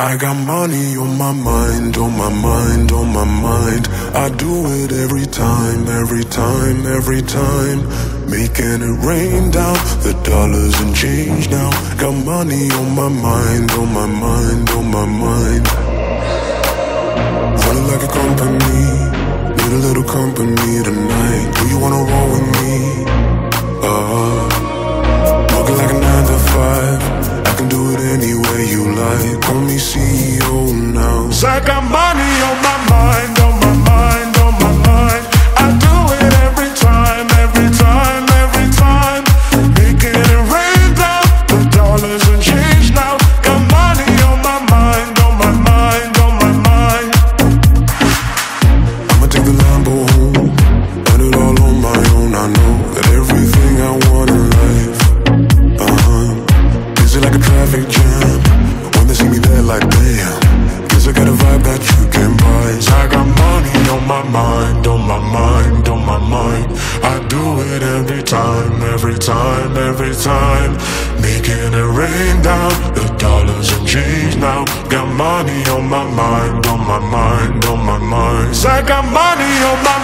I got money on my mind, on my mind, on my mind. I do it every time, every time, every time. Making it rain down, the dollars and change now. Got money on my mind, on my mind, on my mind. Running like a company, need a little company tonight. Do you wanna roll with me? Like I'm money on my mind. time, every time, every time. Making it rain down, the dollars and change now. Got money on my mind, on my mind, on my mind. I got money on my